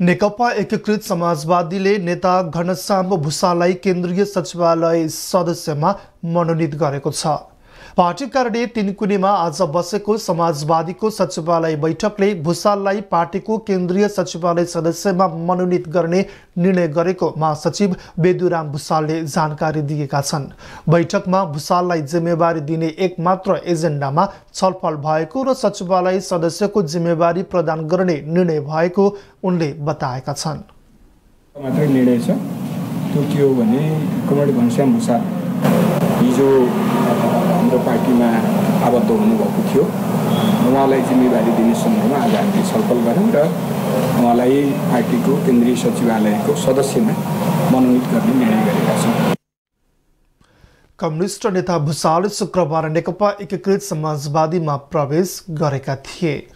नेकपा एकीकृत समाजवादीले नेता घनश्याम भूषाललाई केन्द्रीय सचिवालय सदस्यमा मनोनित गरेको छ। पार्टी कार्यालय तिनकुनेमा आज बसेको समाजवादीको सचिवालय बैठकले भूषाललाई पार्टीको केन्द्रीय सचिवालय सदस्यमा मनोनित गर्ने निर्णय गरेको महासचिव बेदुराम भूषालले जानकारी दिएका छन्। बैठकमा भूषाललाई जिम्मेवारी दिने एक मात्र एजेन्डामा छलफल भएको र सचिवालय सदस्यको जिम्मेवारी प्रदान गर्ने निर्णय भएको उनले बताएका छन्। निर्णय छ। त्यो के हो भने घनश्याम भूषाल हिजो हाम्रो पार्टीमा आबद्ध हुनुभएको थियो। उहाँलाई जिम्मेवारी दिने सन्दर्भमा आज हामीले छलफल गऱ्यौँ र उहाँलाई पार्टीको केन्द्रीय सचिवालयको सदस्यमा मनोनित गर्ने निर्णय गरेका छौँ। कम्युनिस्ट नेता भूषाल शुक्रबार नेकपा एकीकृत समाजवादीमा प्रवेश गरेका थिए।